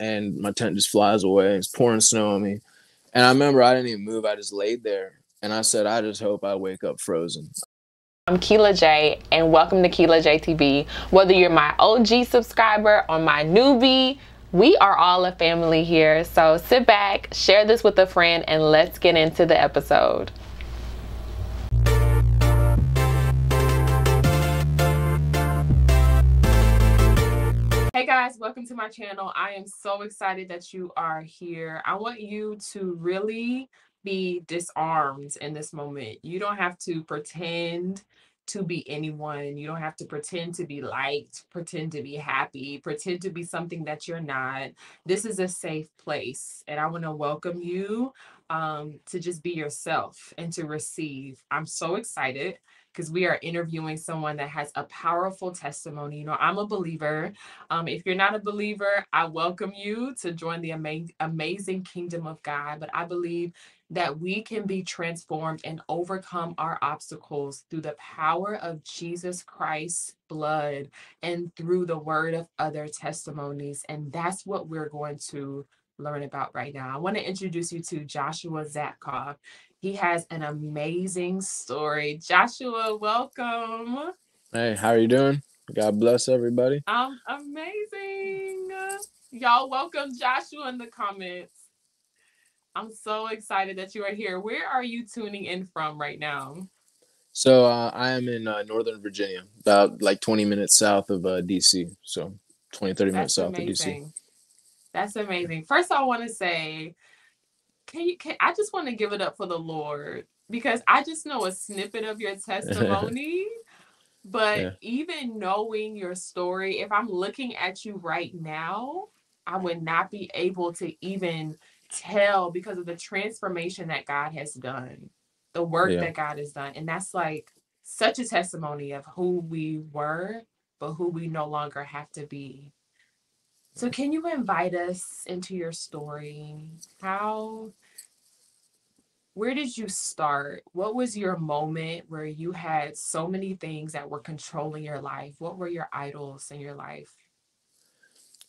and my tent just flies away. It's pouring snow on me. And I remember I didn't even move. I just laid there and I said, I just hope I wake up frozen. I'm Keilah J, and welcome to Keilah J TV. Whether you're my OG subscriber or my newbie, we are all a family here. So sit back, share this with a friend, and let's get into the episode. Hey guys, welcome to my channel. I am so excited that you are here. I want you to really be disarmed in this moment. You don't have to pretend to be anyone. You don't have to pretend to be liked, pretend to be happy, pretend to be something that you're not. This is a safe place. And I want to welcome you um, to just be yourself and to receive. I'm so excited because we are interviewing someone that has a powerful testimony. You know, I'm a believer. Um, if you're not a believer, I welcome you to join the ama- amazing kingdom of God. But I believe that we can be transformed and overcome our obstacles through the power of Jesus Christ's blood and through the word of other testimonies. And that's what we're going to learn about right now. I want to introduce you to Joshua Zatkoff. He has an amazing story. Joshua, welcome. Hey, how are you doing? God bless everybody. I'm amazing. Y'all welcome Joshua in the comments. I'm so excited that you are here. Where are you tuning in from right now? So uh, I am in uh, Northern Virginia, about like 20 minutes south of uh, DC. So 20, 30 minutes south amazing. of DC. That's amazing. First, I want to say can you can I just want to give it up for the Lord because I just know a snippet of your testimony. but yeah. even knowing your story, if I'm looking at you right now, I would not be able to even tell because of the transformation that God has done, the work yeah. that God has done. And that's like such a testimony of who we were, but who we no longer have to be. So, can you invite us into your story? How, where did you start? What was your moment where you had so many things that were controlling your life? What were your idols in your life?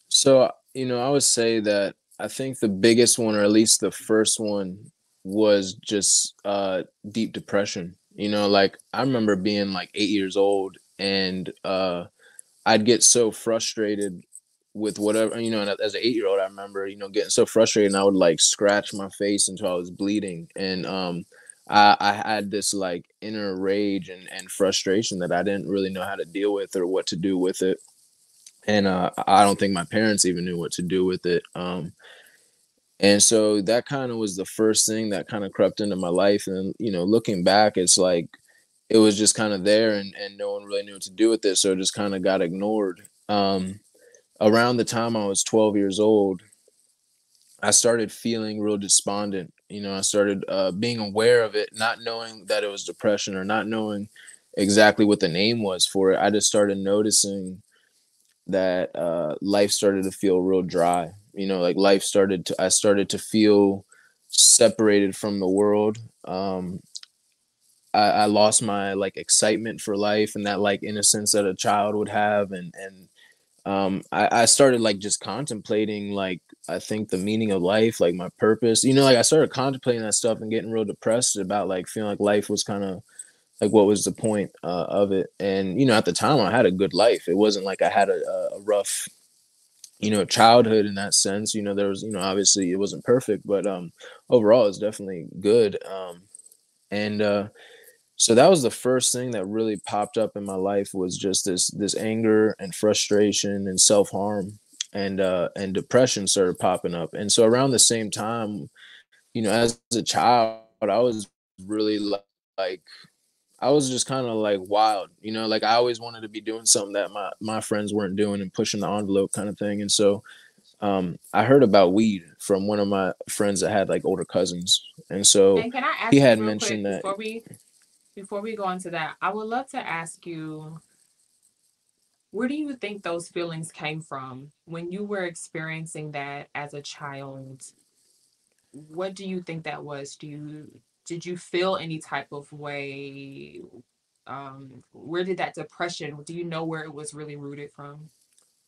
So, you know, I would say that I think the biggest one, or at least the first one, was just uh, deep depression. You know, like I remember being like eight years old and uh, I'd get so frustrated with whatever you know and as an eight year old i remember you know getting so frustrated and i would like scratch my face until i was bleeding. And um i i had this like inner rage and and frustration that i didn't really know how to deal with or what to do with it. And uh i don't think my parents even knew what to do with it um and so that kind of was the first thing that kind of crept into my life. And you know looking back it's like it was just kind of there and, and no one really knew what to do with it so it just kind of got ignored. Um around the time I was 12 years old, I started feeling real despondent. You know, I started uh, being aware of it, not knowing that it was depression or not knowing exactly what the name was for it. I just started noticing that uh, life started to feel real dry. You know, like life started to, I started to feel separated from the world. Um, I, I lost my like excitement for life and that like innocence that a child would have and and um I, I started like just contemplating like i think the meaning of life like my purpose you know like i started contemplating that stuff and getting real depressed about like feeling like life was kind of like what was the point uh, of it. And you know at the time i had a good life. It wasn't like i had a, a rough you know childhood in that sense. You know there was you know obviously it wasn't perfect but um overall it's definitely good. Um and uh so that was the first thing that really popped up in my life was just this this anger and frustration and self-harm and uh and depression started popping up. And so around the same time you know as a child i was really like i was just kind of like wild you know like i always wanted to be doing something that my my friends weren't doing and pushing the envelope kind of thing. And so um i heard about weed from one of my friends that had like older cousins. And so and he had mentioned that before we before we go into that, I would love to ask you where do you think those feelings came from when you were experiencing that as a child? What do you think that was? Do you did you feel any type of way? Um, where did that depression? Do you know where it was really rooted from?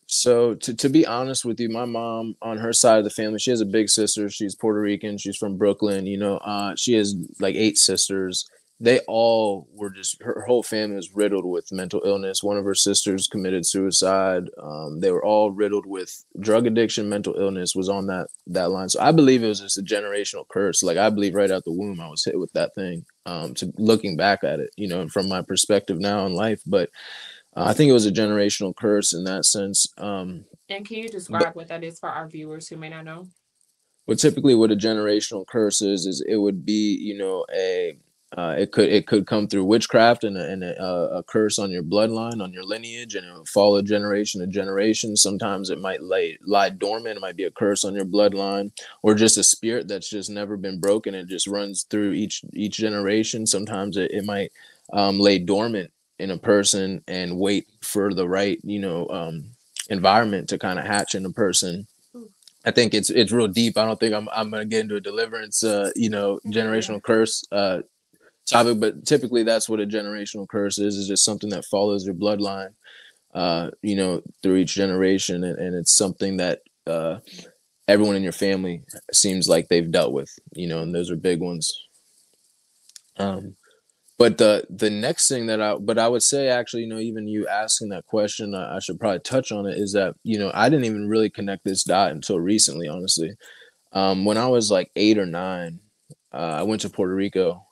So to, to be honest with you, my mom on her side of the family, she has a big sister. She's Puerto Rican. She's from Brooklyn. You know, uh, she has like eight sisters. They all were just her, whole family was riddled with mental illness. One of her sisters committed suicide. Um, they were all riddled with drug addiction, mental illness was on that that line. So I believe it was just a generational curse. Like I believe right out the womb, I was hit with that thing. Um, to looking back at it, you know, from my perspective now in life, but uh, I think it was a generational curse in that sense. Um, and can you describe but, what that is for our viewers who may not know? Well, typically, what a generational curse is, is it would be, you know, a uh, it could it could come through witchcraft and, a, and a, a, curse on your bloodline, on your lineage, and it would follow generation to generation. Sometimes it might lay, lie dormant. It might be a curse on your bloodline, or just a spirit that's just never been broken. It just runs through each each generation. Sometimes it, it might um, lay dormant in a person and wait for the right you know um, environment to kind of hatch in a person i think it's it's real deep i don't think i'm, I'm gonna get into a deliverance uh, you know generational curse uh, topic but typically that's what a generational curse is is just something that follows your bloodline uh, you know through each generation and, and it's something that uh, everyone in your family seems like they've dealt with you know and those are big ones um, but the the next thing that I but I would say actually, you know, even you asking that question, I, I, should probably touch on it. Is that you know I didn't even really connect this dot until recently, honestly. Um, when I was like eight or nine, uh, I went to Puerto Rico,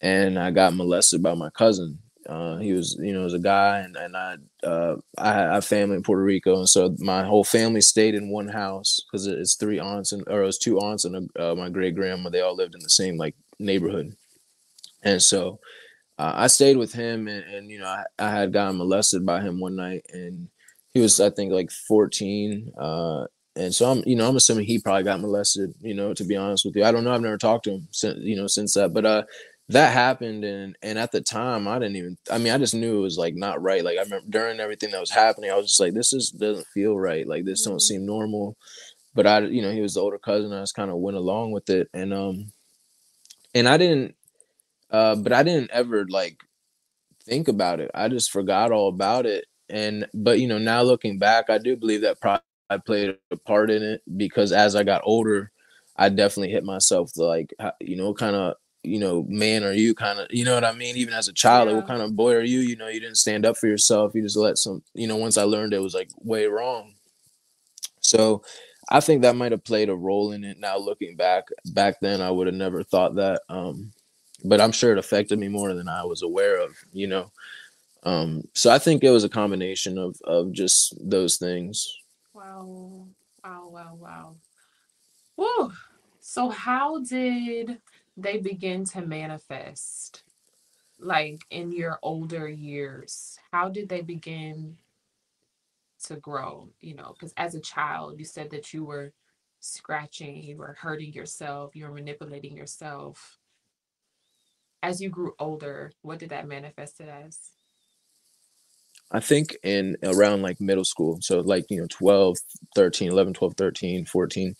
and I got molested by my cousin. Uh, he was, you know, was a guy, and and I, uh, I have family in Puerto Rico, and so my whole family stayed in one house because it's three aunts and or it was two aunts and uh, my great grandma. They all lived in the same like neighborhood, and so uh, I stayed with him, and, and you know, I, I, had gotten molested by him one night, and he was, I think, like 14. Uh, and so I'm, you know, I'm assuming he probably got molested. You know, to be honest with you, I don't know. I've never talked to him since, you know, since that. But uh, that happened, and and at the time, I didn't even. I mean, I just knew it was like not right. Like I remember during everything that was happening, I was just like, this is doesn't feel right. Like this don't mm-hmm. seem normal. But I, you know, he was the older cousin. I just kind of went along with it, and um, and I didn't uh, but I didn't ever like think about it. I just forgot all about it. And but you know, now looking back, I do believe that probably I played a part in it because as I got older, I definitely hit myself like you know, kind of you know, man are you kind of you know what I mean? Even as a child, yeah. like, what kind of boy are you? You know, you didn't stand up for yourself. You just let some you know, once I learned it was like way wrong. So I think that might have played a role in it. Now looking back, back then I would have never thought that. Um, but I'm sure it affected me more than I was aware of, you know. Um, so I think it was a combination of of just those things. Wow. Wow, wow, wow. Woo. So how did they begin to manifest? Like in your older years, how did they begin to grow? You know, because as a child, you said that you were scratching, you were hurting yourself, you were manipulating yourself as you grew older, what did that manifest as? I think in around like middle school. So like, you know, 12, 13, 11, 12, 13, 14,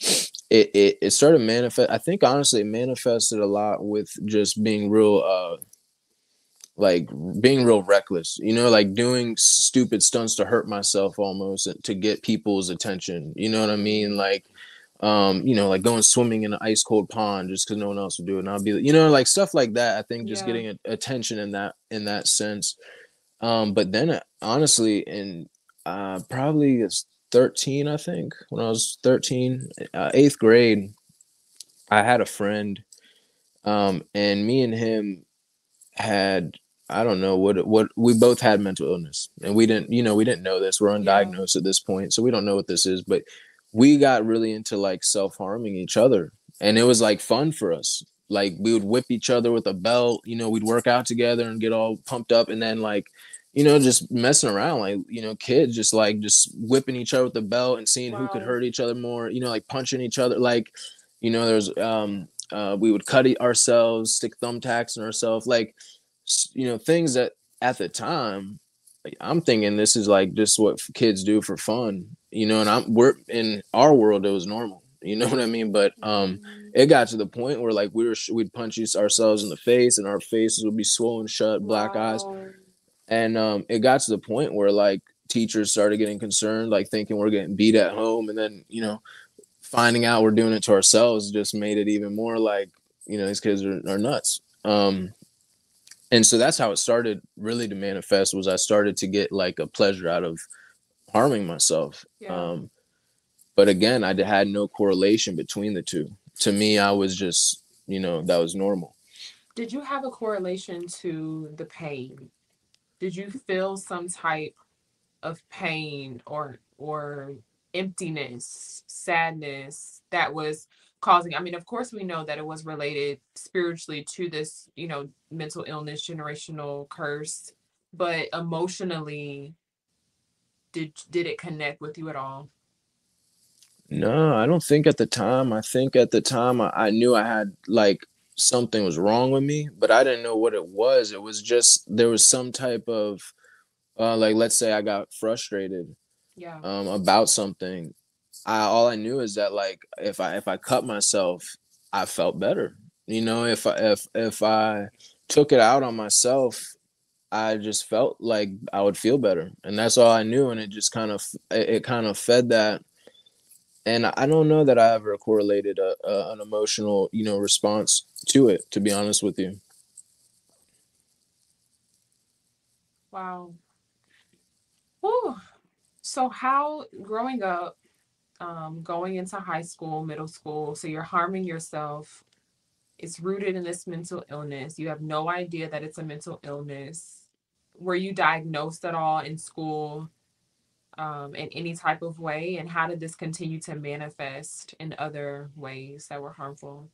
it, it, it started manifest. I think honestly it manifested a lot with just being real, uh, like being real reckless, you know, like doing stupid stunts to hurt myself almost to get people's attention. You know what I mean? Like, um, you know, like going swimming in an ice cold pond just because no one else would do it. And I'll be, you know, like stuff like that. I think just yeah. getting a, attention in that in that sense. Um, but then uh, honestly, in uh, probably it's 13, I think when I was 13, uh, eighth grade, I had a friend, um, and me and him had I don't know what what we both had mental illness, and we didn't, you know, we didn't know this. We're undiagnosed at this point, so we don't know what this is. But we got really into like self-harming each other and it was like fun for us like we would whip each other with a belt you know we'd work out together and get all pumped up and then like you know just messing around like you know kids just like just whipping each other with the belt and seeing wow. who could hurt each other more you know like punching each other like you know there's um uh we would cut ourselves stick thumbtacks in ourselves like you know things that at the time i'm thinking this is like just what kids do for fun you know, and I'm we're in our world it was normal. You know what I mean? But um, mm-hmm. it got to the point where like we were we'd punch ourselves in the face, and our faces would be swollen shut, black wow. eyes, and um, it got to the point where like teachers started getting concerned, like thinking we're getting beat at home, and then you know, finding out we're doing it to ourselves just made it even more like you know these kids are, are nuts. Um, and so that's how it started really to manifest was I started to get like a pleasure out of harming myself. Yeah. Um, but again, I had no correlation between the two. To me, I was just, you know, that was normal. Did you have a correlation to the pain? Did you feel some type of pain or or emptiness, sadness that was causing i mean of course we know that it was related spiritually to this you know mental illness generational curse but emotionally did did it connect with you at all? No i don't think at the time. I think at the time i, I knew i had like something was wrong with me but i didn't know what it was it was just there was some type of uh, like let's say i got frustrated yeah um, about something I all I knew is that like if I if I cut myself, I felt better. You know, if I if if I took it out on myself, I just felt like I would feel better, and that's all I knew. And it just kind of it, it kind of fed that. And I don't know that I ever correlated a, a, an emotional, you know, response to it. To be honest with you. Wow. Whew. So how growing up, um, going into high school, middle school. So you're harming yourself. It's rooted in this mental illness. You have no idea that it's a mental illness. Were you diagnosed at all in school um, in any type of way? And how did this continue to manifest in other ways that were harmful?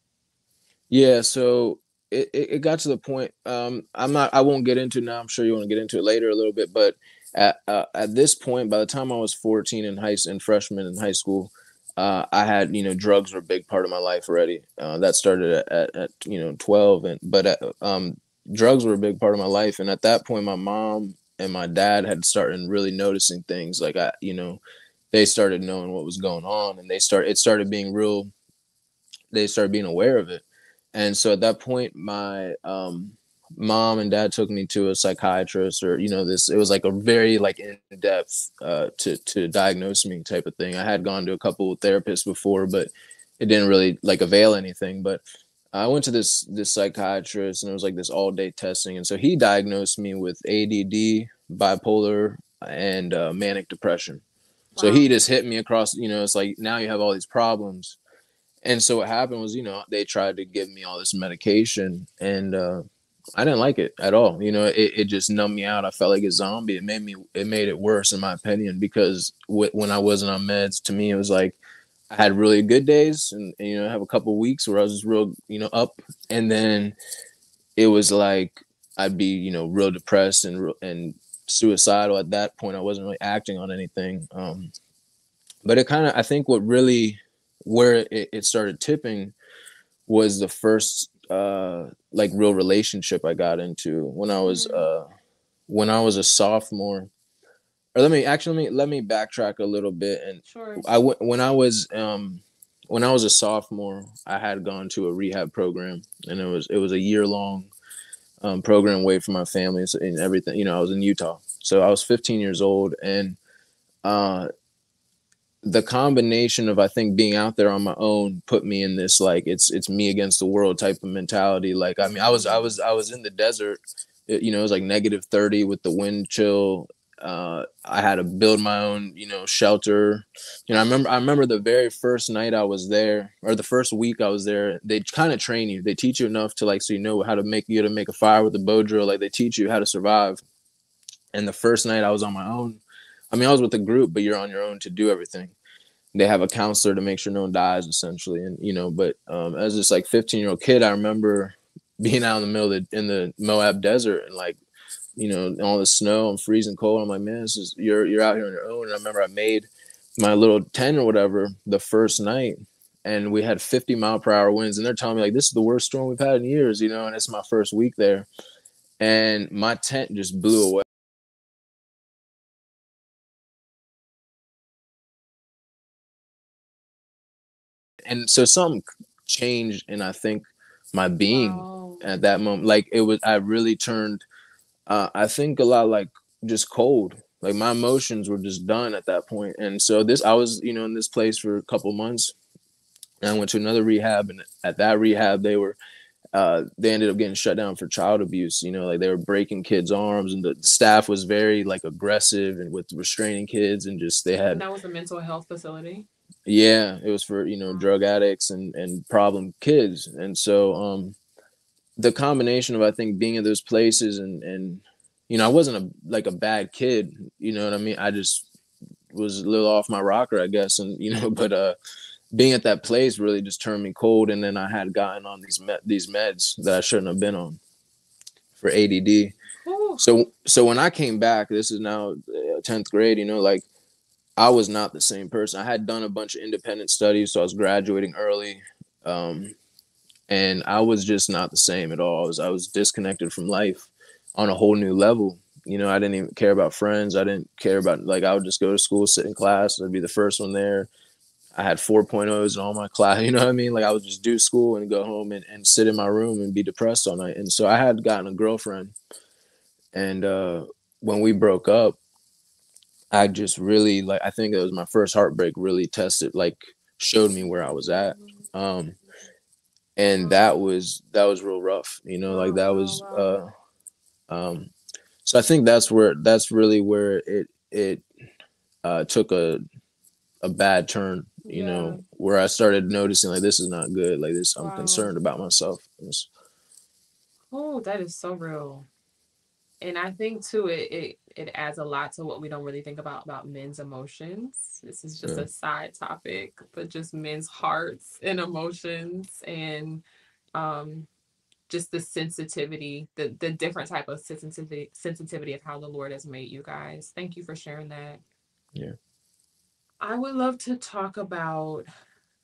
Yeah, so it, it got to the point. Um, I'm not. I won't get into now. I'm sure you want to get into it later a little bit, but at uh, at this point, by the time I was 14 in high and freshman in high school, uh, I had you know drugs were a big part of my life already. Uh, that started at, at, at, you know 12, and but at, um, drugs were a big part of my life. And at that point, my mom and my dad had started really noticing things. Like I, you know, they started knowing what was going on, and they start it started being real. They started being aware of it, and so at that point, my um, mom and dad took me to a psychiatrist or you know this it was like a very like in-depth uh to to diagnose me type of thing i had gone to a couple of therapists before but it didn't really like avail anything but i went to this this psychiatrist and it was like this all day testing and so he diagnosed me with ADD bipolar and uh, manic depression wow. so he just hit me across you know it's like now you have all these problems and so what happened was you know they tried to give me all this medication and uh I didn't like it at all. You know, it, it just numbed me out. I felt like a zombie. It made me, it made it worse in my opinion, because w- when I wasn't on meds, to me, it was like, I had really good days and, and you know, I have a couple weeks where I was just real, you know, up. And then it was like, I'd be, you know, real depressed and, and suicidal at that point. I wasn't really acting on anything. Um, but it kind of, I think what really, where it, it started tipping was the first uh like real relationship I got into when I was mm-hmm. uh when I was a sophomore. Or let me actually let me let me backtrack a little bit and sure. I went when I was um when I was a sophomore, I had gone to a rehab program and it was it was a year long um, program away from my family and everything. You know, I was in Utah, so I was 15 years old, and uh, the combination of I think being out there on my own put me in this like it's it's me against the world type of mentality. Like I mean, I was I was I was in the desert. It, you know, it was like negative thirty with the wind chill. Uh, I had to build my own, you know, shelter. You know, I remember I remember the very first night I was there, or the first week I was there. They kind of train you. They teach you enough to like so you know how to make you to make a fire with a bow drill. Like they teach you how to survive. And the first night I was on my own. I mean, I was with a group, but you're on your own to do everything they have a counselor to make sure no one dies essentially and you know but um, as this like 15 year old kid i remember being out in the middle of the, in the moab desert and like you know all the snow i'm freezing cold i'm like man this is you're you're out here on your own and i remember i made my little tent or whatever the first night and we had 50 mile per hour winds and they're telling me like this is the worst storm we've had in years you know and it's my first week there and my tent just blew away and so something changed and I think my being wow. at that moment. Like it was I really turned uh I think a lot like just cold. Like my emotions were just done at that point. And so this I was, you know, in this place for a couple months. And I went to another rehab and at that rehab they were uh, they ended up getting shut down for child abuse. You know, like they were breaking kids' arms, and the staff was very like aggressive and with restraining kids, and just they had. That was a mental health facility. Yeah, it was for you know drug addicts and and problem kids, and so um, the combination of I think being in those places and and you know I wasn't a like a bad kid, you know what I mean. I just was a little off my rocker, I guess, and you know, but uh being at that place really just turned me cold. And then I had gotten on these med- these meds that I shouldn't have been on for ADD. Ooh. So so when I came back, this is now uh, tenth grade. You know, like I was not the same person. I had done a bunch of independent studies, so I was graduating early, um, and I was just not the same at all. I was I was disconnected from life on a whole new level. You know, I didn't even care about friends. I didn't care about like I would just go to school, sit in class. I'd be the first one there I had 4.0s in all my class. You know what I mean? Like I would just do school and go home and, and sit in my room and be depressed all night. And so I had gotten a girlfriend. And uh, when we broke up, I just really like I think it was my first heartbreak really tested like showed me where I was at. Um and that was that was real rough, you know, like that was uh um so I think that's where that's really where it it uh took a a bad turn you yeah. know, where I started noticing like this is not good. Like this, I'm wow. concerned about myself. Oh, that is so real. And I think too, it, it it adds a lot to what we don't really think about about men's emotions. This is just a side topic, but just men's hearts and emotions and um just the sensitivity, the the different type of sensitivity sensitivity of how the Lord has made you guys. Thank you for sharing that. Yeah. I would love to talk about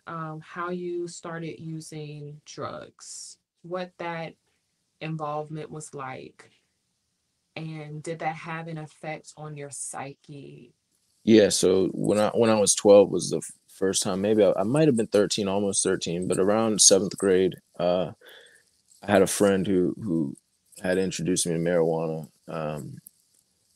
um, how you started using drugs, what that involvement was like, and did that have an effect on your psyche? Yeah. So when I when I was twelve was the first time. Maybe I, I might have been thirteen, almost thirteen, but around seventh grade, uh, I had a friend who who had introduced me to marijuana. Um,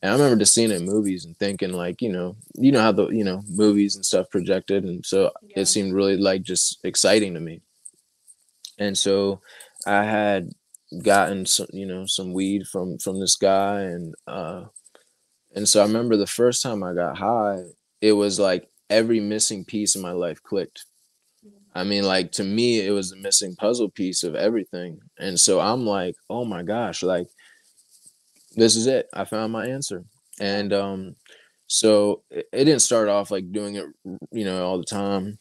and I remember just seeing it in movies and thinking like, you know, you know how the you know movies and stuff projected, and so yeah. it seemed really like just exciting to me. And so I had gotten some, you know, some weed from from this guy, and uh, and so I remember the first time I got high, it was like every missing piece in my life clicked. I mean, like to me, it was the missing puzzle piece of everything. And so I'm like, oh my gosh, like this is it. I found my answer. And um, so it, it didn't start off like doing it, you know, all the time.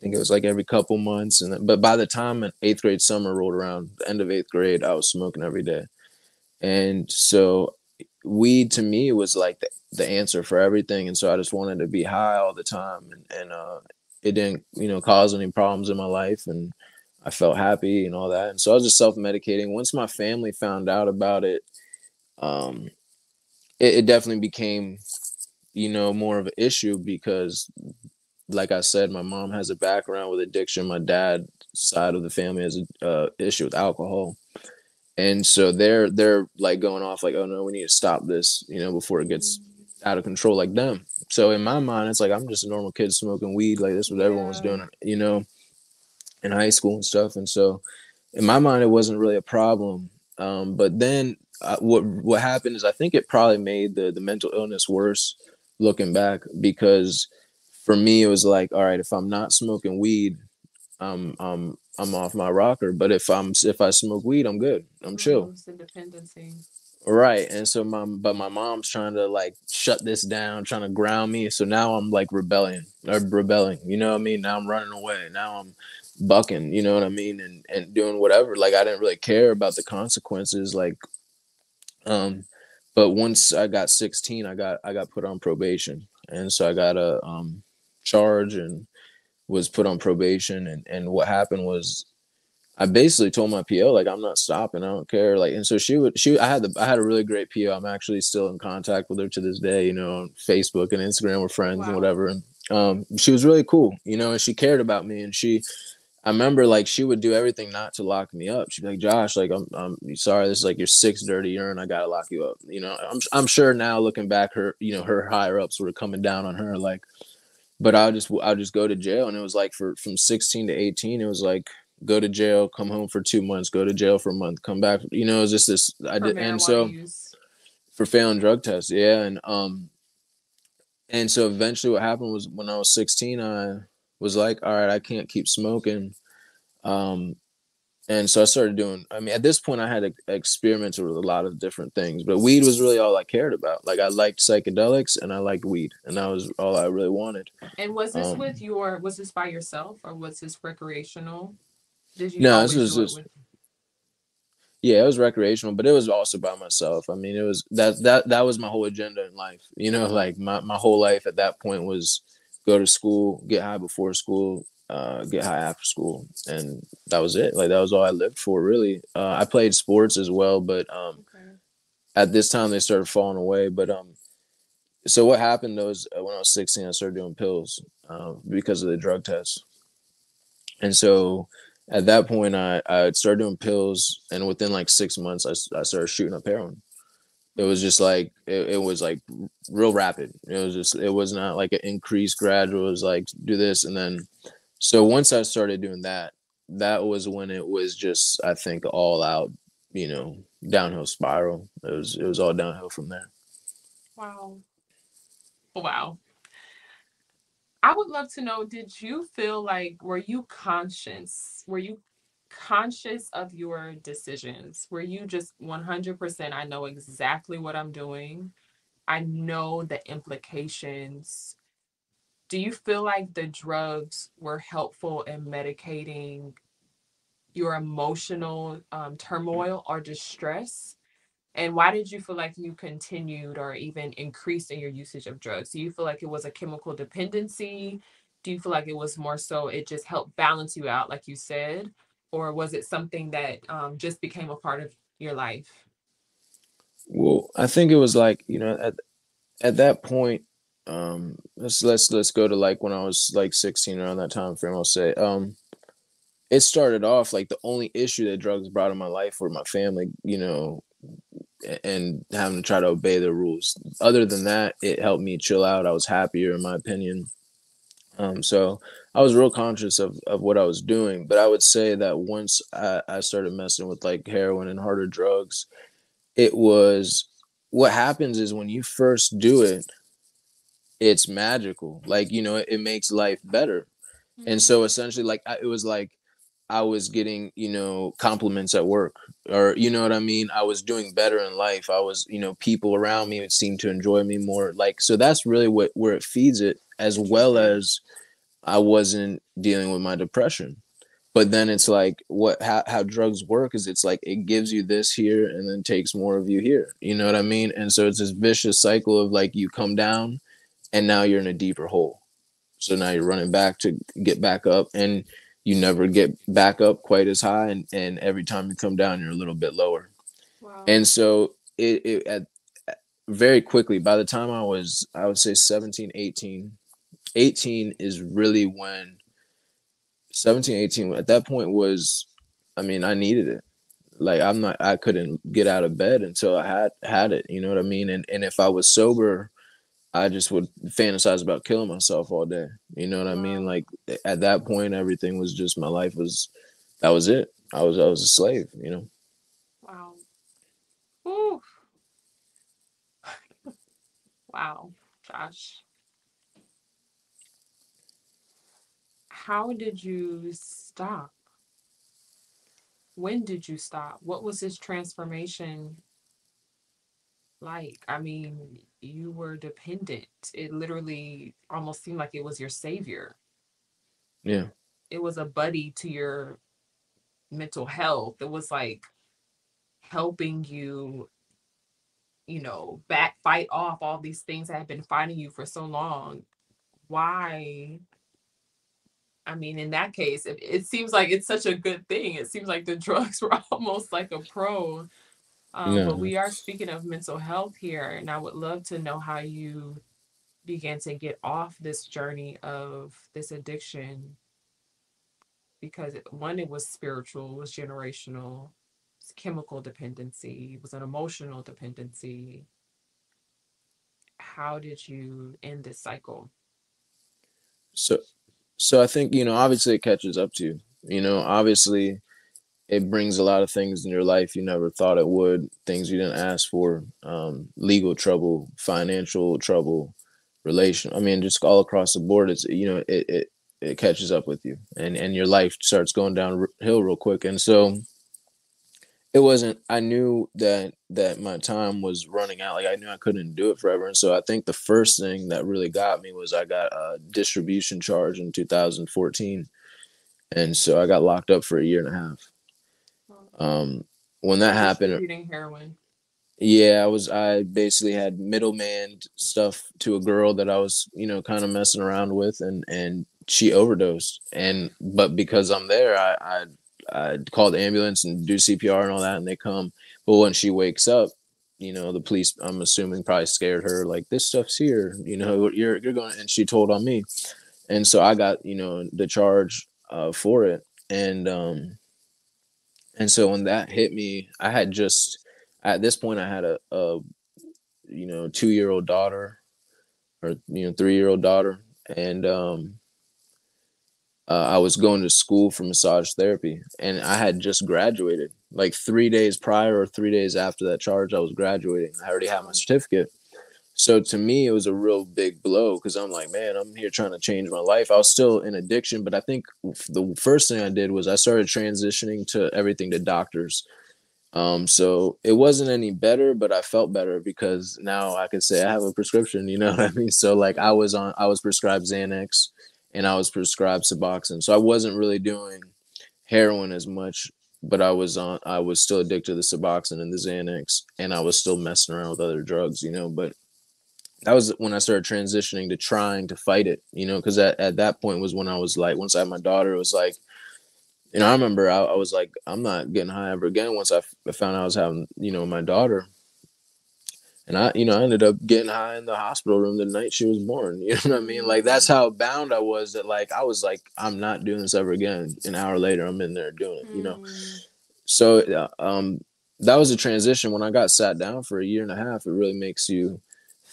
Think it was like every couple months, and but by the time an eighth grade summer rolled around, the end of eighth grade, I was smoking every day, and so weed to me was like the, the answer for everything, and so I just wanted to be high all the time, and, and uh, it didn't you know cause any problems in my life, and I felt happy and all that, and so I was just self medicating. Once my family found out about it, um, it, it definitely became, you know, more of an issue because, like I said, my mom has a background with addiction. My dad side of the family has an uh, issue with alcohol, and so they're they're like going off like, oh no, we need to stop this, you know, before it gets out of control like them. So in my mind, it's like I'm just a normal kid smoking weed, like this what everyone was doing, you know, in high school and stuff. And so in my mind, it wasn't really a problem. Um, but then uh, what what happened is I think it probably made the the mental illness worse looking back because for me it was like all right if I'm not smoking weed I'm I'm I'm off my rocker but if I'm if I smoke weed I'm good I'm chill. It's dependency right and so my but my mom's trying to like shut this down trying to ground me so now I'm like rebelling or rebelling you know what I mean? Now I'm running away now I'm bucking you know what I mean and and doing whatever like I didn't really care about the consequences like um, but once I got 16, I got I got put on probation, and so I got a um, charge and was put on probation. And and what happened was, I basically told my PO like I'm not stopping. I don't care. Like, and so she would she I had the I had a really great PO. I'm actually still in contact with her to this day. You know, on Facebook and Instagram, we're friends wow. and whatever. And um, she was really cool. You know, and she cared about me, and she I remember like she would do everything not to lock me up. She'd be like, Josh, like I'm I'm sorry, this is like your sixth dirty urine. I gotta lock you up. You know, I'm I'm sure now looking back, her you know her higher ups were coming down on her like, but I just I just go to jail, and it was like for from 16 to 18, it was like go to jail, come home for two months, go to jail for a month, come back. You know, it was just this. I did, and so use. for failing drug tests, yeah, and um, and so eventually, what happened was when I was 16, I was like, all right, I can't keep smoking. Um, and so I started doing. I mean, at this point, I had experimented with a lot of different things, but weed was really all I cared about. Like I liked psychedelics and I liked weed, and that was all I really wanted. And was this um, with your? Was this by yourself or was this recreational? Did you? No, this was just. Yeah, it was recreational, but it was also by myself. I mean, it was that that that was my whole agenda in life. You know, like my my whole life at that point was go to school, get high before school, uh, get high after school, and that was it. Like that was all I lived for, really. Uh, I played sports as well, but um, okay. at this time they started falling away. But um, so what happened was uh, when I was 16, I started doing pills uh, because of the drug test, and so at that point I I started doing pills, and within like six months I I started shooting up heroin it was just like it, it, was like real rapid it was just it was not like an increase gradual it was like do this and then so once i started doing that that was when it was just i think all out you know downhill spiral it was it was all downhill from there wow wow i would love to know did you feel like were you conscious were you conscious of your decisions Were you just 100% I know exactly what I'm doing. I know the implications. Do you feel like the drugs were helpful in medicating your emotional um, turmoil or distress? And why did you feel like you continued or even increased in your usage of drugs? Do you feel like it was a chemical dependency? Do you feel like it was more so it just helped balance you out, like you said? or was it something that um, just became a part of your life? Well, I think it was like you know at at that point. Um, let's let's let's go to like when I was like 16 around that time frame. I'll say um, it started off like the only issue that drugs brought in my life were my family. You know, and having to try to obey the rules. Other than that, it helped me chill out. I was happier, in my opinion. Um, so I was real conscious of, of what I was doing. But I would say that once I, I started messing with like heroin and harder drugs, it was what happens is when you first do it, it's magical. Like, you know, it, it makes life better. Mm-hmm. And so essentially, like, I, it was like I was getting, you know, compliments at work, or you know what I mean. I was doing better in life. I was, you know, people around me seemed to enjoy me more. Like, so that's really what where it feeds it, as well as I wasn't dealing with my depression. But then it's like what how, how drugs work is it's like it gives you this here and then takes more of you here. You know what I mean? And so it's this vicious cycle of like you come down and now you're in a deeper hole. So now you're running back to get back up and you never get back up quite as high and, and every time you come down you're a little bit lower. Wow. And so it, it at very quickly by the time I was I would say 17, 18, 18 is really when 17, 18 at that point was I mean, I needed it. Like I'm not I couldn't get out of bed until I had had it, you know what I mean? And and if I was sober, I just would fantasize about killing myself all day. You know what I mean? Like at that point everything was just my life was that was it. I was I was a slave, you know. Wow. Ooh. wow, Josh. how did you stop? When did you stop? What was this transformation like? I mean, you were dependent. It literally almost seemed like it was your savior. Yeah. It was a buddy to your mental health. It was like helping you, you know, back fight off all these things that have been fighting you for so long. Why I mean, in that case, it, it, seems like it's such a good thing. It seems like the drugs were almost like a pro. Um, yeah. But we are speaking of mental health here, and I would love to know how you began to get off this journey of this addiction. because one, it was spiritual, it was generational, it's chemical dependency, it was an emotional dependency. How did you end this cycle? So, so I think you know, obviously, it catches up to you. You know, obviously, it brings a lot of things in your life you never thought it would, things you didn't ask for, um, legal trouble, financial trouble, relation. I mean, just all across the board. It's you know, it it it catches up with you, and and your life starts going downhill real quick. And so, it wasn't. I knew that that my time was running out. Like I knew I couldn't do it forever. And so, I think the first thing that really got me was I got a distribution charge in 2014, and so I got locked up for a year and a half. Um, when that happened, heroin. Yeah, I was. I basically had middleman stuff to a girl that I was, you know, kind of messing around with, and and she overdosed. And but because I'm there, I I I call the ambulance and do CPR and all that, and they come. But when she wakes up, you know, the police, I'm assuming, probably scared her. Like this stuff's here. You know, you're you're going, and she told on me, and so I got you know the charge uh, for it, and um, and so when that hit me, I had just at this point I had a, a you know two year old daughter or you know three year old daughter, and um, uh, I was going to school for massage therapy, and I had just graduated. Like three days prior or three days after that charge, I was graduating. I already had my certificate. So to me, it was a real big blow because I'm like, man, I'm here trying to change my life. I was still in addiction, but I think the first thing I did was I started transitioning to everything to doctors. Um, so it wasn't any better, but I felt better because now I could say I have a prescription. You know what I mean? So like I was on, I was prescribed Xanax, and I was prescribed Suboxone. So I wasn't really doing heroin as much, but I was on, I was still addicted to the Suboxone and the Xanax, and I was still messing around with other drugs. You know, but that was when I started transitioning to trying to fight it, you know, because at, at that point was when I was like, once I had my daughter, it was like, you know, I remember I, I was like, I'm not getting high ever again once I, f- I found out I was having, you know, my daughter. And I, you know, I ended up getting high in the hospital room the night she was born. You know what I mean? Like that's how bound I was that like I was like, I'm not doing this ever again. An hour later, I'm in there doing it, you know. Mm. So uh, um that was a transition. When I got sat down for a year and a half, it really makes you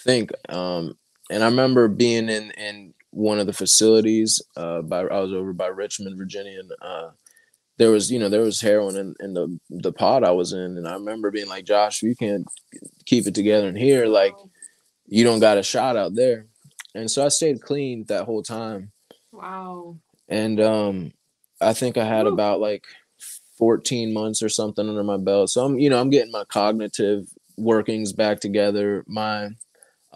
think. Um, and I remember being in in one of the facilities. Uh, by I was over by Richmond, Virginia, and uh, there was you know there was heroin in, in the the pod I was in, and I remember being like, Josh, you can't keep it together in here. Like, you don't got a shot out there. And so I stayed clean that whole time. Wow. And um, I think I had Ooh. about like 14 months or something under my belt. So I'm, you know, I'm getting my cognitive workings back together. My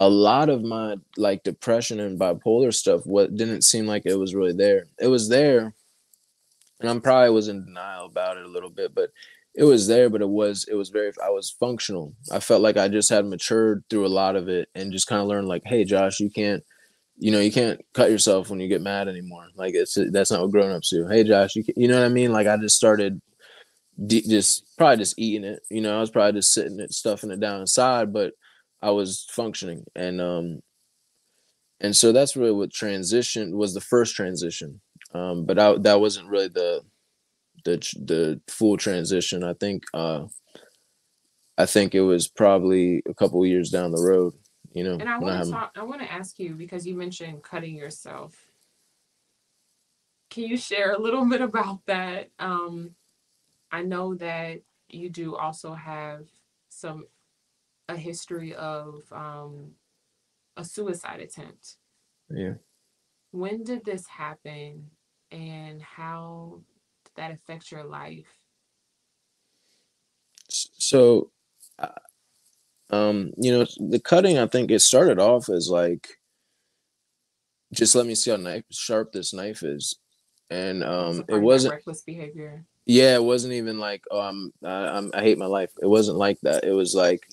a lot of my like depression and bipolar stuff what didn't seem like it was really there. It was there and i'm probably was in denial about it a little bit but it was there but it was it was very i was functional. I felt like i just had matured through a lot of it and just kind of learned like hey josh you can't you know you can't cut yourself when you get mad anymore. Like it's that's not what grown-ups do. Hey josh you, you know what i mean? Like i just started just probably just eating it. You know i was probably just sitting it stuffing it down inside but I was functioning. And um and so that's really what transition was the first transition. Um but I, that wasn't really the the the full transition. I think uh I think it was probably a couple years down the road you know and I want to talk I want to ask you because you mentioned cutting yourself. Can you share a little bit about that? Um I know that you do also have some a history of um, a suicide attempt. Yeah. When did this happen and how did that affect your life? So, uh, um, you know, the cutting, I think it started off as like, just let me see how knife, sharp this knife is. And um, it wasn't reckless behavior. Yeah, it wasn't even like, oh, I'm, I, I'm, I hate my life. It wasn't like that. It was like,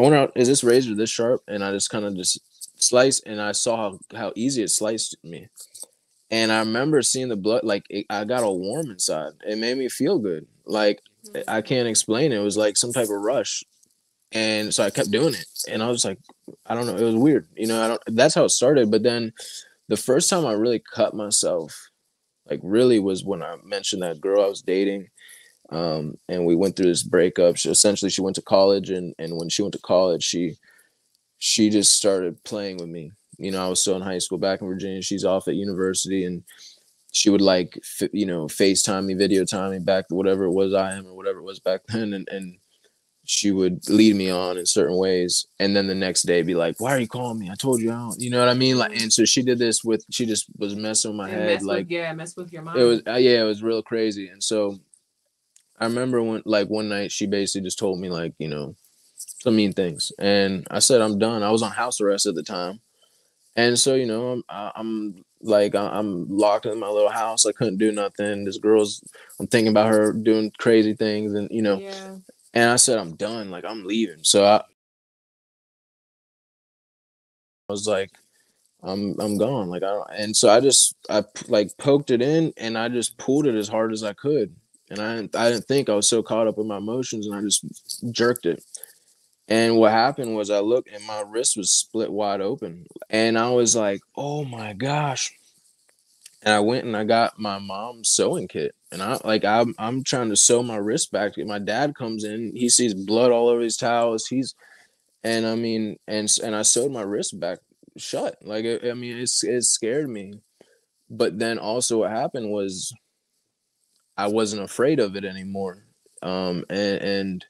I wonder, is this razor this sharp? And I just kind of just sliced, and I saw how, how easy it sliced me. And I remember seeing the blood, like it, I got all warm inside. It made me feel good. Like mm-hmm. I can't explain it. It was like some type of rush. And so I kept doing it. And I was like, I don't know. It was weird. You know, I don't, that's how it started. But then the first time I really cut myself, like really was when I mentioned that girl I was dating. Um, and we went through this breakup. She, essentially, she went to college, and and when she went to college, she she just started playing with me. You know, I was still in high school back in Virginia. She's off at university, and she would like, you know, FaceTime me, video time me back whatever it was I am or whatever it was back then, and and she would lead me on in certain ways and then the next day be like why are you calling me i told you i don't you know what i mean like and so she did this with she just was messing with my and head like with, yeah mess with your mind it was uh, yeah it was real crazy and so i remember when like one night she basically just told me like you know some mean things and i said i'm done i was on house arrest at the time and so you know i'm, I'm like i'm locked in my little house i couldn't do nothing this girl's i'm thinking about her doing crazy things and you know yeah. And I said, I'm done. Like, I'm leaving. So I, I was like, I'm I'm gone. Like I don't, and so I just I like poked it in and I just pulled it as hard as I could. And I didn't I didn't think I was so caught up in my emotions and I just jerked it. And what happened was I looked and my wrist was split wide open. And I was like, oh my gosh and I went and I got my mom's sewing kit, and I like I'm I'm trying to sew my wrist back. My dad comes in, he sees blood all over his towels. He's, and I mean, and and I sewed my wrist back shut. Like I mean, it's it scared me, but then also what happened was, I wasn't afraid of it anymore, um, and and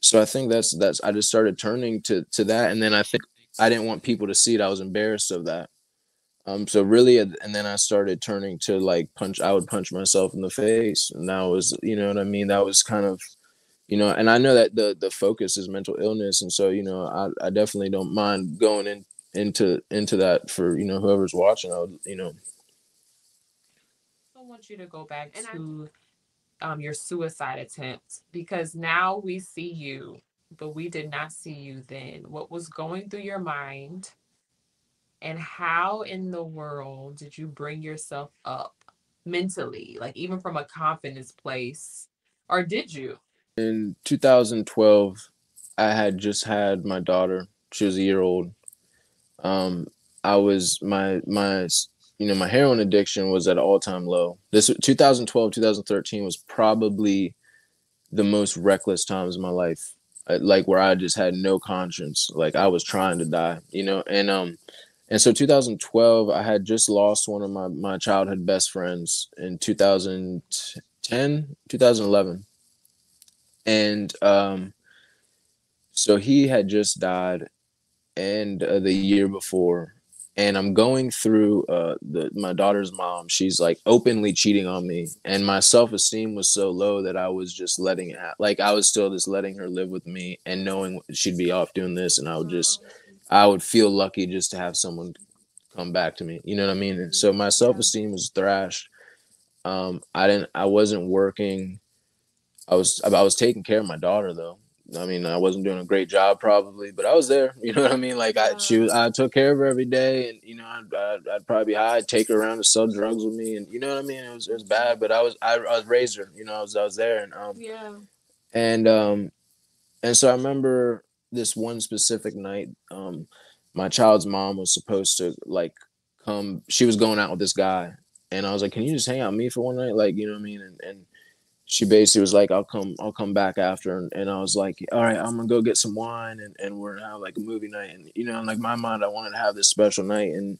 so I think that's that's I just started turning to to that, and then I think I didn't want people to see it. I was embarrassed of that um, so really, and then I started turning to like punch. I would punch myself in the face, and that was, you know what I mean. That was kind of, you know, and I know that the the focus is mental illness, and so you know, I, I definitely don't mind going in into into that for you know whoever's watching. I would, you know. I want you to go back and to um, your suicide attempt because now we see you, but we did not see you then. What was going through your mind? and how in the world did you bring yourself up mentally like even from a confidence place or did you in 2012 i had just had my daughter she was a year old um i was my my you know my heroin addiction was at an all-time low. This 2012 2013 was probably the most reckless times of my life. Like where i just had no conscience. Like i was trying to die you know? And um and so 2012 i had just lost one of my, my childhood best friends in 2010 2011 and um so he had just died and uh, the year before and i'm going through uh the my daughter's mom she's like openly cheating on me and my self-esteem was so low that i was just letting it ha- like i was still just letting her live with me and knowing she'd be off doing this and i would just I would feel lucky just to have someone come back to me. You know what I mean? And so my self esteem was thrashed. Um, I didn't. I wasn't working. I was. I was taking care of my daughter though. I mean, I wasn't doing a great job probably, but I was there. You know what I mean? Like I, she was, I took care of her every day, and you know, I'd, I'd, I'd probably be high, I'd take her around to sell drugs with me, and you know what I mean? It was, it was bad, but I was, I, I was raised her. You know, I was, I was there, and um, yeah, and um, and so I remember this one specific night, um, my child's mom was supposed to like come. She was going out with this guy, and I was like, "Can you just hang out with me for one night?" Like, you know what I mean? And and she basically was like, "I'll come, I'll come back after." And, and I was like, "All right, I'm gonna go get some wine, and, and we're gonna have like a movie night." And you know, in like my mind, I wanted to have this special night, and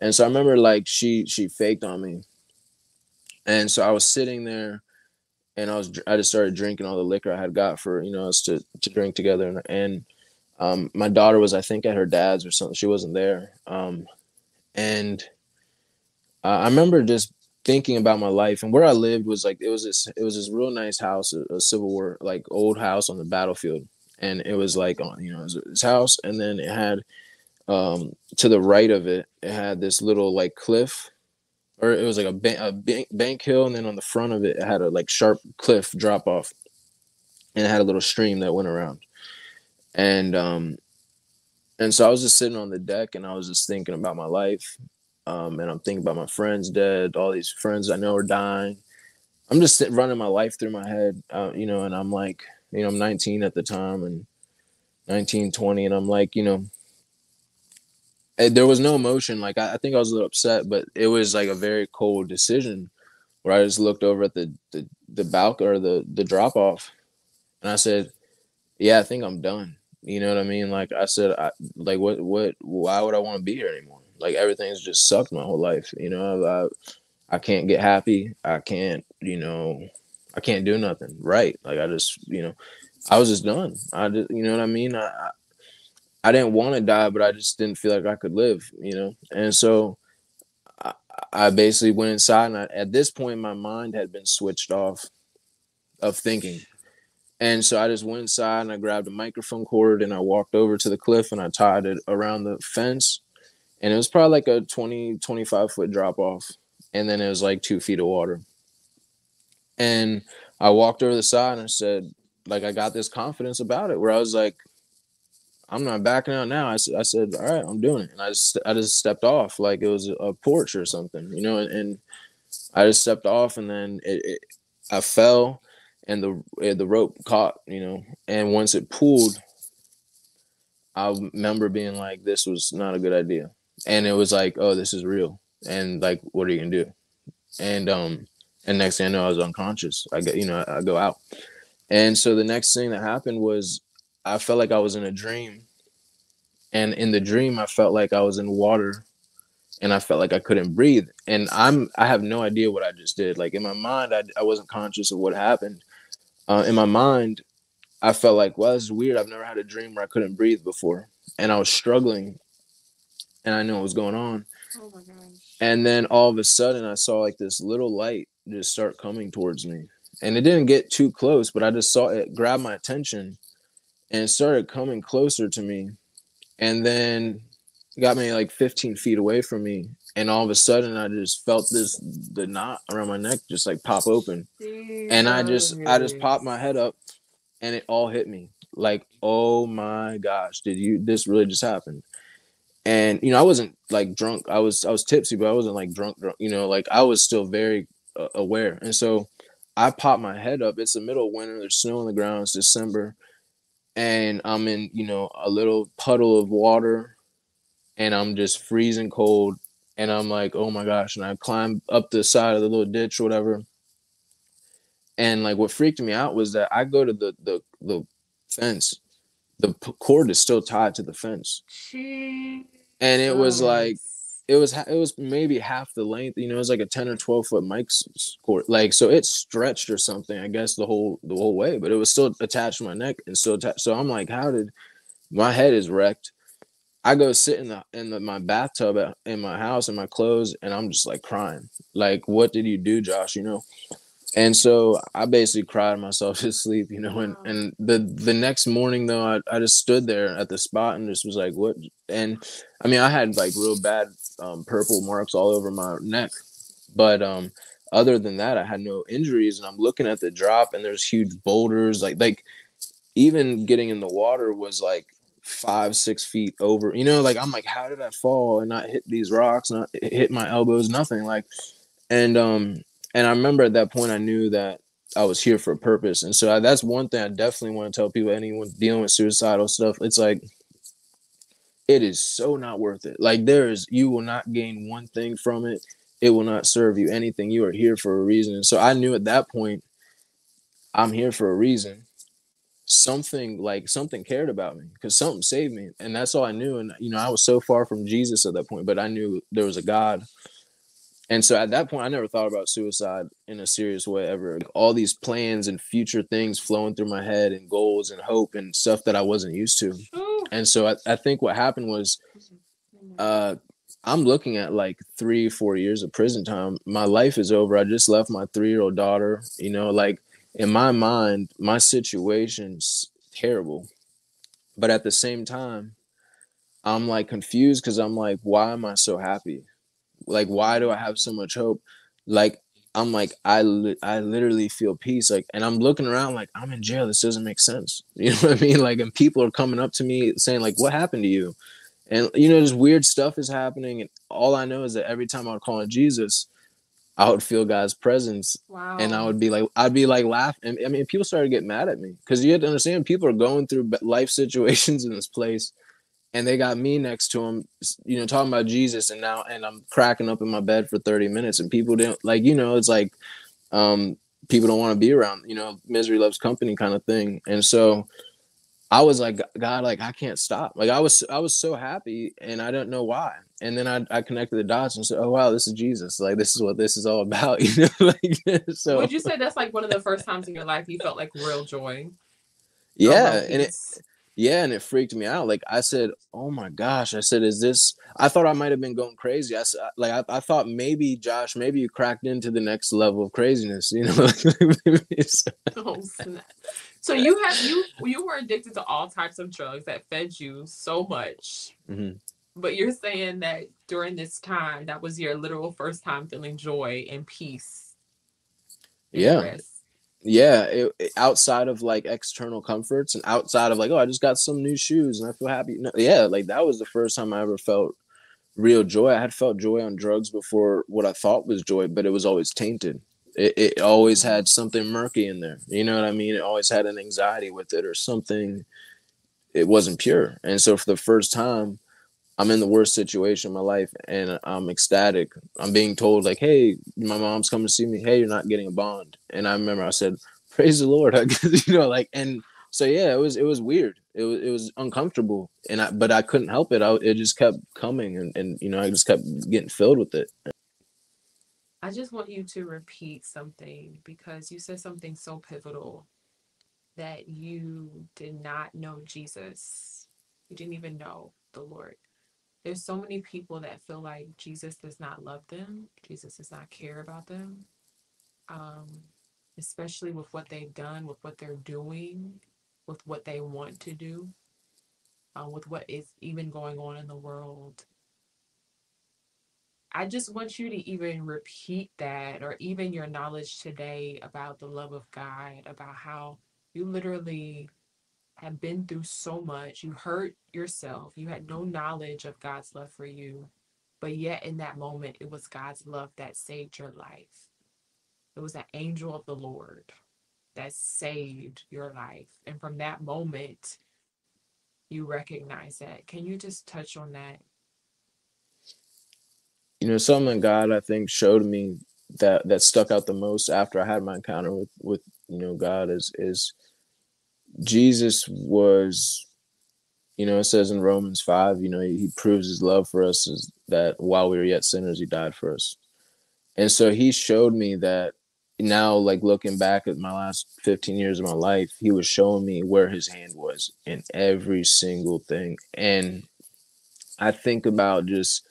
and so I remember like she she faked on me, and so I was sitting there and I was I just started drinking all the liquor I had got for you know us to to drink together and, and um, my daughter was I think at her dad's or something she wasn't there um, and uh, I remember just thinking about my life and where I lived was like it was this it was this real nice house a, a Civil War like old house on the battlefield and it was like on you know this house and then it had um, to the right of it it had this little like cliff or it was like a, bank, a bank, bank hill, and then on the front of it, it had a like sharp cliff drop off, and it had a little stream that went around, and um, and so I was just sitting on the deck, and I was just thinking about my life, um, and I'm thinking about my friends dead, all these friends I know are dying. I'm just running my life through my head, uh, you know, and I'm like, you know, I'm 19 at the time, and 19, 20, and I'm like, you know, there was no emotion. Like I, I, think I was a little upset, but it was like a very cold decision where I just looked over at the the, the balcony or the the drop off, and I said, "Yeah, I think I'm done." You know what I mean? Like I said, I, like what what why would I want to be here anymore? Like everything's just sucked my whole life. You know, I I can't get happy. I can't, you know, I can't do nothing right. Like I just, you know, I was just done. I just, you know what I mean? I I didn't want to die, but I just didn't feel like I could live, you know. And so I, I basically went inside, and I, at this point, my mind had been switched off of thinking. And so I just went inside and I grabbed a microphone cord and I walked over to the cliff and I tied it around the fence. And it was probably like a 20, 25 foot drop off. And then it was like two feet of water. And I walked over the side and I said, like, I got this confidence about it where I was like, I'm not backing out now. I said, I said, all right, I'm doing it. And I just, I just stepped off like it was a porch or something, you know, and, and I just stepped off and then it, it I fell and the the rope caught, you know, and once it pulled, I remember being like, "This was not a good idea," and it was like, "Oh, this is real," and like, what are you gonna do? And um, and next thing I know, I was unconscious. I get, you know, I go out, and so the next thing that happened was, I felt like I was in a dream, and in the dream, I felt like I was in water and I felt like I couldn't breathe. And I'm I have no idea what I just did. Like in my mind, I, I wasn't conscious of what happened uh, in my mind, I felt like, well, this is weird. I've never had a dream where I couldn't breathe before, and I was struggling, and I knew what was going on. Oh my gosh. And then all of a sudden, I saw like this little light just start coming towards me, and it didn't get too close, but I just saw it grab my attention, and it started coming closer to me, and then got me like 15 feet away from me, and all of a sudden I just felt this the knot around my neck just like pop open. Jesus. And I just I just popped my head up and it all hit me. Like, oh my gosh, did you this really just happened? And you know, I wasn't like drunk. I was I was tipsy, but I wasn't like drunk drunk, you know, like I was still very uh, aware. And so I popped my head up. It's the middle of winter, there's snow on the ground, it's December. And I'm in, you know, a little puddle of water and I'm just freezing cold and I'm like, oh my gosh. And I climb up the side of the little ditch or whatever. And like what freaked me out was that I go to the the the fence, the cord is still tied to the fence. Jeez. And it was like it was it was maybe half the length, you know, it was like a 10 or 12 foot mic cord. Like so it stretched or something, I guess the whole the whole way, but it was still attached to my neck and still attached. So I'm like, how did my head is wrecked? I go sit in the in the, my bathtub at, in my house in my clothes, and I'm just like crying. Like, what did you do, Josh? You know. And so I basically cried myself to sleep, you know. And and the the next morning though, I, I just stood there at the spot and just was like, what? And I mean, I had like real bad um, purple marks all over my neck, but um, other than that, I had no injuries. And I'm looking at the drop, and there's huge boulders, like like even getting in the water was like five, six feet over. You know, like I'm like, how did I fall and not hit these rocks, not hit my elbows, nothing like. And um, and I remember at that point I knew that I was here for a purpose, and so I, that's one thing I definitely want to tell people. Anyone dealing with suicidal stuff, it's like it is so not worth it. Like there is, you will not gain one thing from it. It will not serve you anything. You are here for a reason. And so I knew at that point, I'm here for a reason something like something cared about me because something saved me and that's all i knew and you know i was so far from jesus at that point but i knew there was a god and so at that point i never thought about suicide in a serious way ever all these plans and future things flowing through my head and goals and hope and stuff that i wasn't used to and so i, I think what happened was uh i'm looking at like three four years of prison time my life is over i just left my three year old daughter you know like in my mind, my situation's terrible. But at the same time, I'm like confused because I'm like, why am I so happy? Like, why do I have so much hope? Like, I'm like, I, li- I literally feel peace. Like, and I'm looking around like, I'm in jail. This doesn't make sense. You know what I mean? Like, and people are coming up to me saying, like, what happened to you? And, you know, just weird stuff is happening. And all I know is that every time I'm calling Jesus, I would feel God's presence, wow. and I would be like, I'd be like laughing. I mean, people started to get mad at me because you have to understand people are going through life situations in this place, and they got me next to him, you know, talking about Jesus, and now and I'm cracking up in my bed for 30 minutes, and people didn't like, you know, it's like um people don't want to be around, you know, misery loves company kind of thing. And so I was like, God, like I can't stop. Like I was I was so happy and I don't know why. And then I, I connected the dots and said, Oh wow, this is Jesus. Like this is what this is all about. You know, like so would you say that's like one of the first times in your life you felt like real joy? Yeah, and it yeah, and it freaked me out. Like I said, "Oh my gosh!" I said, "Is this?" I thought I might have been going crazy. I said, like I, I thought maybe Josh, maybe you cracked into the next level of craziness. You know? oh, so you have you you were addicted to all types of drugs that fed you so much. Mm-hmm. But you're saying that during this time, that was your literal first time feeling joy and peace. And yeah. Rest yeah it, it, outside of like external comforts and outside of like oh i just got some new shoes and i feel happy. No, yeah like that was the first time i ever felt real joy. I had felt joy on drugs before what i thought was joy but it was always tainted. It, it always had mm-hmm. something murky in there you know what i mean? It always had an anxiety with it or something. It wasn't pure. And so for the first time I'm in the worst situation in my life and I'm ecstatic. I'm being told like, "Hey, my mom's coming to see me. Hey, you're not getting a bond." And I remember I said, "Praise the Lord." you know, like and so yeah, it was it was weird. It was it was uncomfortable and I but I couldn't help it. I it just kept coming and and you know, I just kept getting filled with it. I just want you to repeat something because you said something so pivotal that you did not know Jesus. You didn't even know the Lord there's so many people that feel like Jesus does not love them, Jesus does not care about them, um, especially with what they've done, with what they're doing, with what they want to do, uh, with what is even going on in the world. I just want you to even repeat that, or even your knowledge today about the love of God, about how you literally have been through so much. You hurt yourself. You had no knowledge of God's love for you. But yet, in that moment, it was God's love that saved your life. It was an angel of the Lord that saved your life. And from that moment, you recognize that. Can you just touch on that? You know, something God I think showed me that that stuck out the most after I had my encounter with with you know God is is Jesus was, you know, it says in Romans 5, you know, he, he proves his love for us is that while we were yet sinners, he died for us. And so he showed me that now, like looking back at my last 15 years of my life, he was showing me where his hand was in every single thing. And I think about just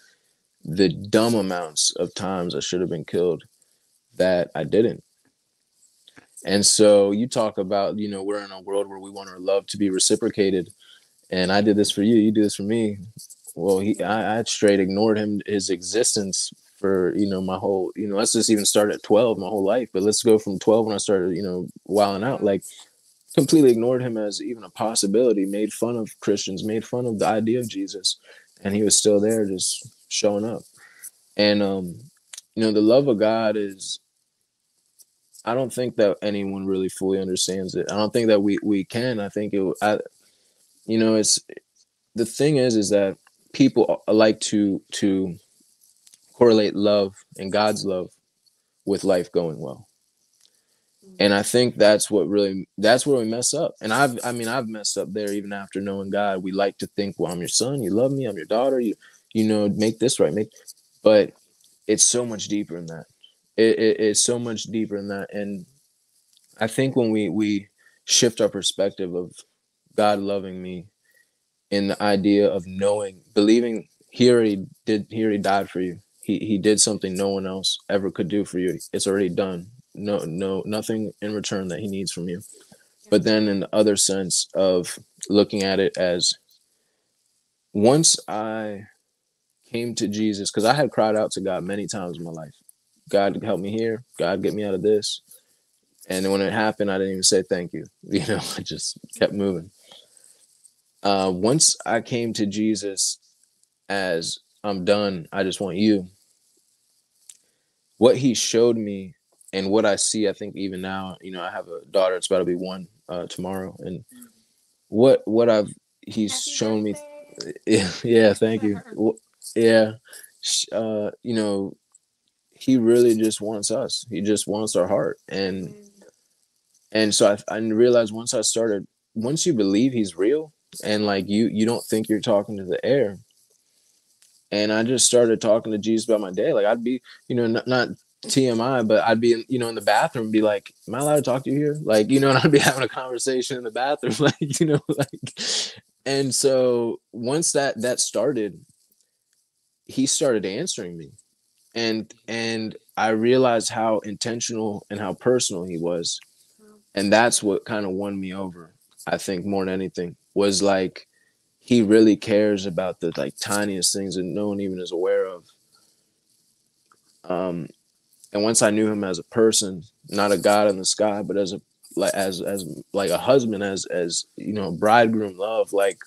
the dumb amounts of times I should have been killed that I didn't. And so you talk about, you know, we're in a world where we want our love to be reciprocated. And I did this for you, you do this for me. Well, he I, I straight ignored him his existence for, you know, my whole, you know, let's just even start at 12, my whole life. But let's go from 12 when I started, you know, wilding out. Like completely ignored him as even a possibility, made fun of Christians, made fun of the idea of Jesus. And he was still there just showing up. And um, you know, the love of God is I don't think that anyone really fully understands it. I don't think that we we can. I think it. I, you know, it's the thing is is that people like to to correlate love and God's love with life going well. Mm-hmm. And I think that's what really that's where we mess up. And I've I mean I've messed up there even after knowing God. We like to think, well, I'm your son, you love me, I'm your daughter, you you know, make this right, make but it's so much deeper than that it, it, it's so much deeper than that. And i think when we we shift our perspective of god loving me in the idea of knowing believing he already did he already died for you. He he did something no one else ever could do for you. It's already done. No no nothing in return that he needs from you. But then in the other sense of looking at it as once i came to jesus because i had cried out to god many times in my life God help me here. God get me out of this. And when it happened, I didn't even say thank you. You know, I just kept moving. Uh, once I came to Jesus as I'm done, I just want you. What he showed me and what I see, I think even now, you know, I have a daughter. It's about to be one uh, tomorrow, and what what I've he's Happy shown birthday. me. Yeah, yeah, thank you. Yeah, uh, you know, he really just wants us. He just wants our heart, and and so I, I realized once I started, once you believe he's real, and like you, you don't think you're talking to the air. And I just started talking to Jesus about my day. Like I'd be, you know, not, not TMI, but I'd be, in, you know, in the bathroom, be like, "Am I allowed to talk to you here?" Like, you know, and I'd be having a conversation in the bathroom, like, you know, like. And so once that that started, he started answering me, and and I realized how intentional and how personal he was, and that's what kind of won me over. I think more than anything was like he really cares about the like tiniest things that no one even is aware of. Um, and once I knew him as a person, not a god in the sky, but as a like as as like a husband, as as you know, bridegroom love, like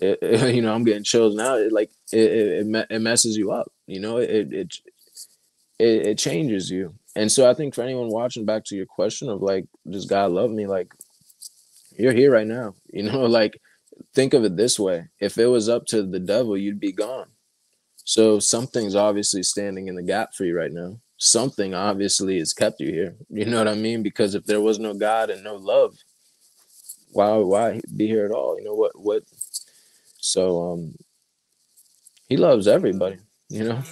it, it, you know, I'm getting chills now. It like it it, it messes you up, you know. It, it it it changes you, and so I think for anyone watching, back to your question of like, does God love me? Like, you're here right now, you know. Like, think of it this way: if it was up to the devil, you'd be gone so something's obviously standing in the gap for you right now. Something obviously has kept you here. You know what I mean? Because if there was no God and no love, why why be here at all? You know what what so um he loves everybody, you know.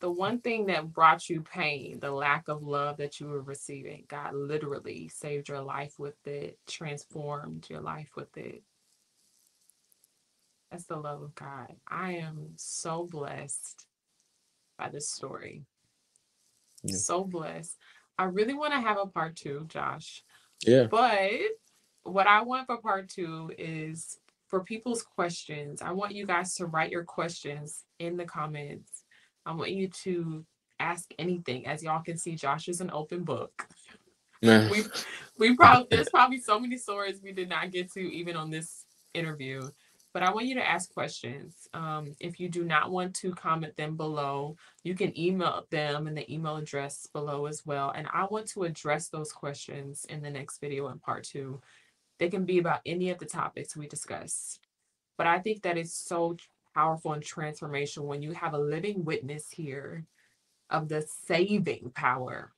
the one thing that brought you pain, the lack of love that you were receiving, God literally saved your life with it, transformed your life with it. That's the love of God. I am so blessed by this story. Yeah. So blessed. I really want to have a part two, Josh. Yeah. But what I want for part two is for people's questions. I want you guys to write your questions in the comments. I want you to ask anything. As y'all can see, Josh is an open book. we we probably there's probably so many stories we did not get to even on this interview but I want you to ask questions. Um, if you do not want to comment them below, you can email them and the email address below as well. And I want to address those questions in the next video in part two. They can be about any of the topics we discuss. But I think that is so powerful and transformational when you have a living witness here of the saving power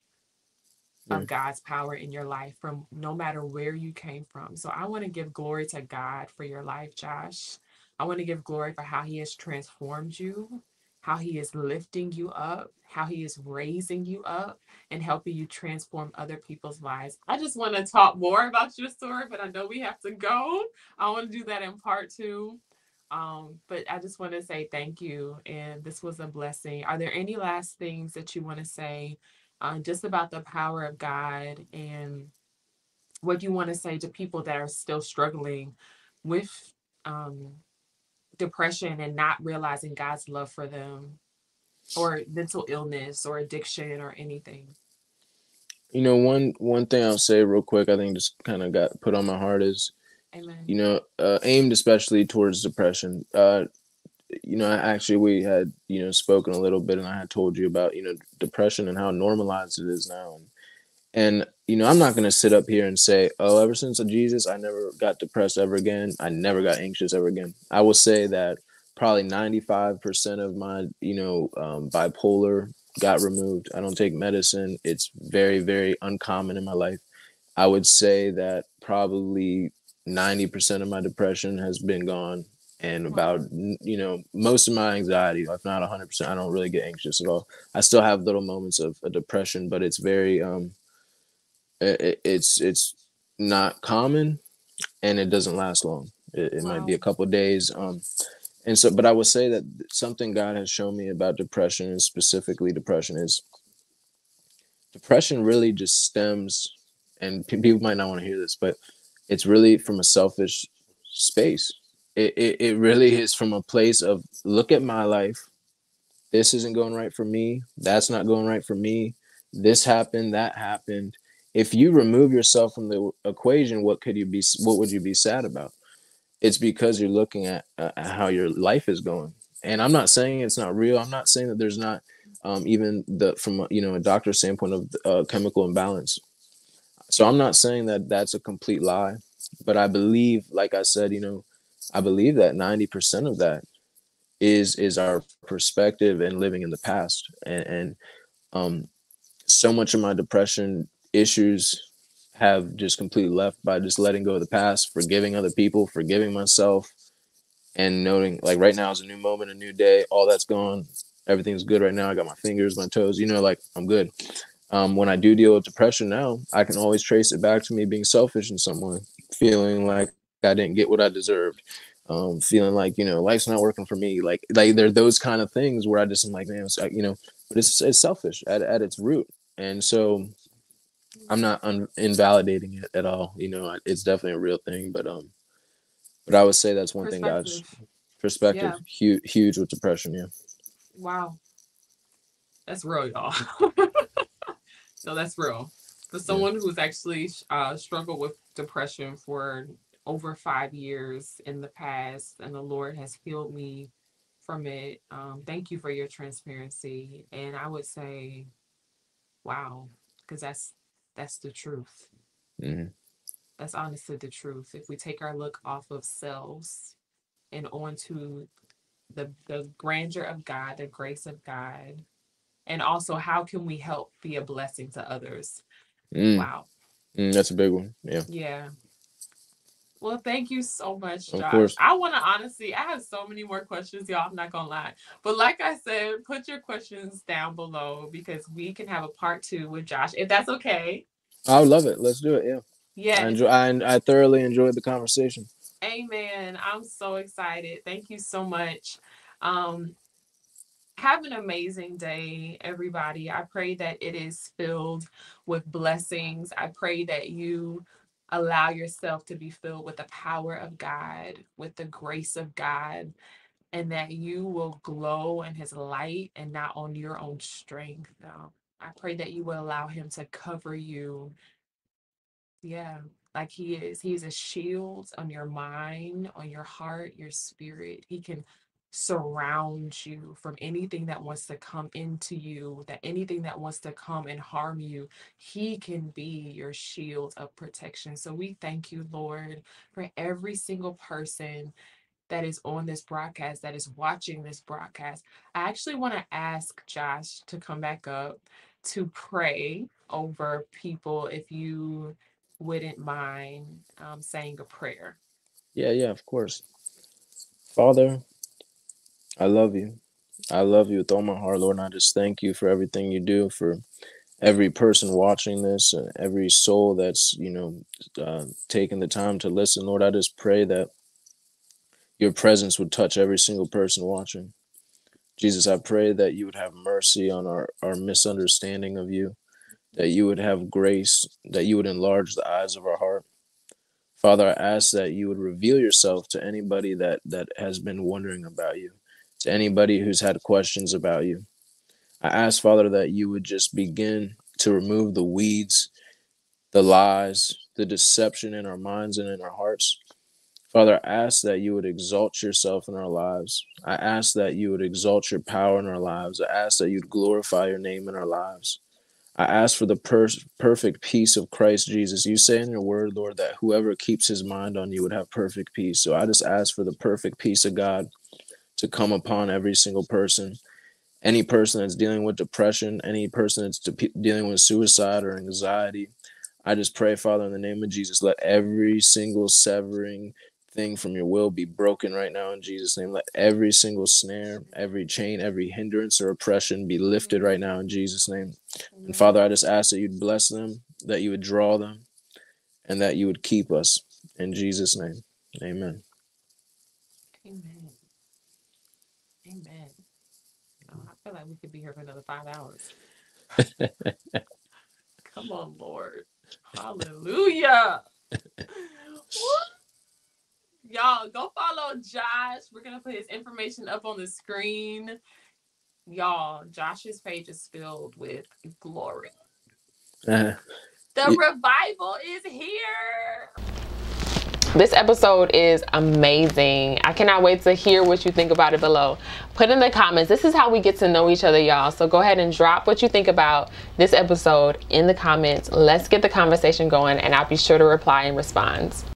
of God's power in your life from no matter where you came from. So I want to give glory to God for your life, Josh. I want to give glory for how he has transformed you, how he is lifting you up, how he is raising you up and helping you transform other people's lives. I just want to talk more about your story, but I know we have to go. I want to do that in part 2. Um, but I just want to say thank you and this was a blessing. Are there any last things that you want to say uh, just about the power of God and what you want to say to people that are still struggling with um, depression and not realizing God's love for them or mental illness or addiction or anything. You know, one one thing I'll say real quick, I think just kind of got put on my heart is, Amen. you know, uh, aimed especially towards depression. Uh, you know, actually we had, you know, spoken a little bit and I had told you about, you know, depression and how normalized it is now. And, and you know, I'm not going to sit up here and say, oh, ever since Jesus, I never got depressed ever again. I never got anxious ever again. I will say that probably 95% of my, you know, um, bipolar got removed. I don't take medicine. It's very, very uncommon in my life. I would say that probably 90% of my depression has been gone and about you know most of my anxiety if not 100% i don't really get anxious at all i still have little moments of a depression but it's very um it, it's it's not common and it doesn't last long. It, it wow. might be a couple days um and so but i would say that something god has shown me about depression and specifically depression is depression really just stems and people might not want to hear this but it's really from a selfish space. It, it, it really is from a place of look at my life. This isn't going right for me. That's not going right for me. This happened that happened if you remove yourself from the equation what could you be what would you be sad about? It's because you're looking at uh, how your life is going. And i'm not saying it's not real i'm not saying that there's not um, even the from you know a doctor's standpoint of uh, chemical imbalance. So I'm not saying that that's a complete lie, but I believe, like I said, you know, I believe that 90% of that is is our perspective and living in the past. And, and um so much of my depression issues have just completely left by just letting go of the past forgiving other people forgiving myself and noting like right now is a new moment a new day all that's gone. Everything's good right now. I got my fingers my toes you know like i'm good. Um, when i do deal with depression now i can always trace it back to me being selfish in some way feeling like i didn't get what i deserved um, feeling like you know life's not working for me. Like like there are those kind of things where I just am like, man, it's, you know, but it's it's selfish at at its root, and so I'm not un- invalidating it at all. You know, it's definitely a real thing, but um, but I would say that's one thing, God's perspective, yeah. huge huge with depression. Yeah. Wow, that's real, y'all. no, that's real. For someone yeah. who's actually uh, struggled with depression for over five years in the past, and the Lord has healed me from it. Um, thank you for your transparency. And I would say, wow, because that's that's the truth. Mm-hmm. That's honestly the truth. If we take our look off of selves and onto the the grandeur of God, the grace of God, and also how can we help be a blessing to others? Mm. Wow. Mm, that's a big one. Yeah. Yeah. Well, thank you so much, Josh. I want to honestly, I have so many more questions, y'all. I'm not gonna lie, but like I said, put your questions down below because we can have a part two with Josh, if that's okay. I would love it. Let's do it. Yeah. Yeah. I enjoy. I, I thoroughly enjoyed the conversation. Amen. I'm so excited. Thank you so much. Um, have an amazing day, everybody. I pray that it is filled with blessings. I pray that you allow yourself to be filled with the power of God, with the grace of God, and that you will glow in his light and not on your own strength. I pray that you will allow him to cover you. Yeah, like he is. He's a shield on your mind, on your heart, your spirit. He can surround you from anything that wants to come into you, that anything that wants to come and harm you, He can be your shield of protection. So we thank you, Lord, for every single person that is on this broadcast, that is watching this broadcast. I actually want to ask Josh to come back up to pray over people if you wouldn't mind um, saying a prayer. Yeah, yeah, of course. Father, I love you. I love you with all my heart, Lord. And I just thank you for everything you do for every person watching this and every soul that's, you know, uh, taking the time to listen. Lord, I just pray that your presence would touch every single person watching. Jesus, I pray that you would have mercy on our, our misunderstanding of you, that you would have grace, that you would enlarge the eyes of our heart. Father, I ask that you would reveal yourself to anybody that that has been wondering about you anybody who's had questions about you. I ask, Father, that you would just begin to remove the weeds, the lies, the deception in our minds and in our hearts. Father, I ask that you would exalt yourself in our lives. I ask that you would exalt your power in our lives. I ask that you'd glorify your name in our lives. I ask for the per- perfect peace of Christ Jesus. You say in your word, Lord, that whoever keeps his mind on you would have perfect peace. So I just ask for the perfect peace of God to come upon every single person. Any person that's dealing with depression, any person that's de- dealing with suicide or anxiety, I just pray, Father, in the name of Jesus, let every single severing thing from your will be broken right now in Jesus' name. Let every single snare, every chain, every hindrance or oppression be lifted right now in Jesus' name. And Father, I just ask that you'd bless them, that you would draw them, and that you would keep us in Jesus' name. Amen. Amen. Amen. Oh, I feel like we could be here for another five hours. Come on, Lord. Hallelujah. Y'all go follow Josh. We're gonna put his information up on the screen. Y'all, Josh's page is filled with glory. Uh, the revival is here. This episode is amazing. I cannot wait to hear what you think about it below. Put in the comments. This is how we get to know each other, y'all. So go ahead and drop what you think about this episode in the comments. Let's get the conversation going, and I'll be sure to reply and respond.